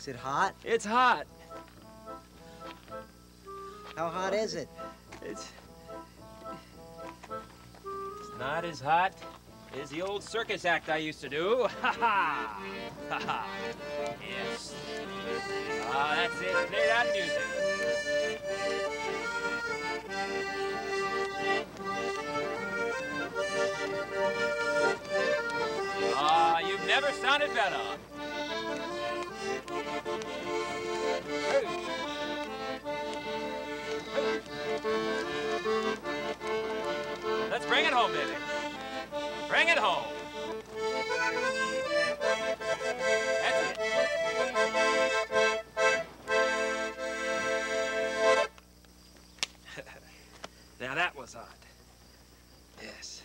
Is it hot? It's hot. How hot is it? It's... It's not as hot as the old circus act I used to do. Ha ha! Ha ha! Yes. Ah, that's it. Play that music. Ah, you've never sounded better. Bring it home, baby. Bring it home. That's it. now that was odd. Yes.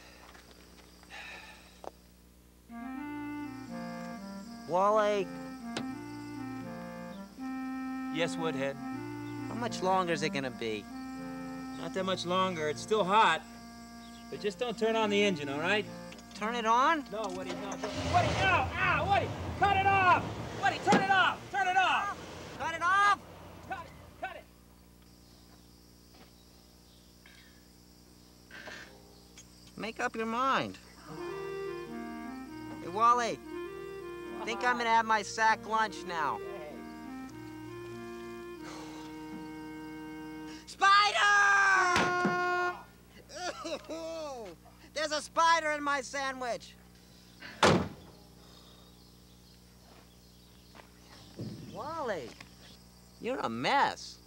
Wally, Yes, Woodhead. how much longer is it gonna be? Not that much longer. It's still hot. But just don't turn on the engine, all right? Turn it on? No, Woody, no. Woody, no! Ow, Woody! Cut it off! Woody, turn it off! Turn it off! Cut it off! Cut it! Cut it! Make up your mind. Hey, Wally, I think I'm gonna have my sack lunch now. Oh, there's a spider in my sandwich. Wally, you're a mess.